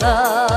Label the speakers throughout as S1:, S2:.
S1: 呃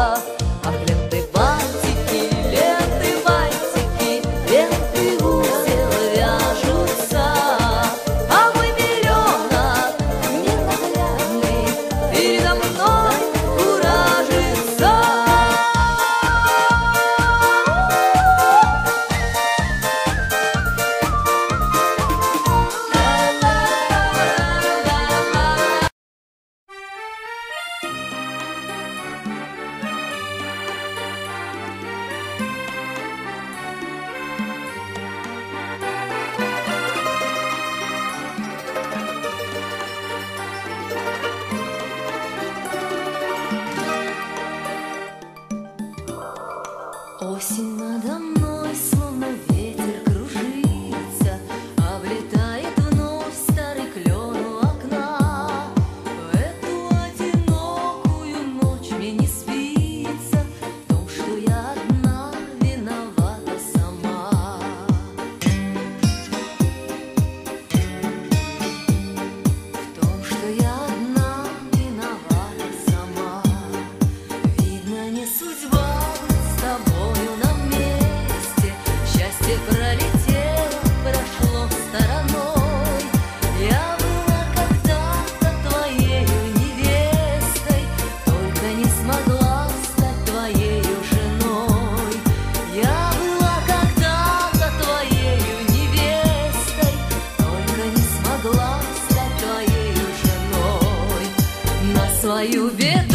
S1: На свою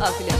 S1: Afile.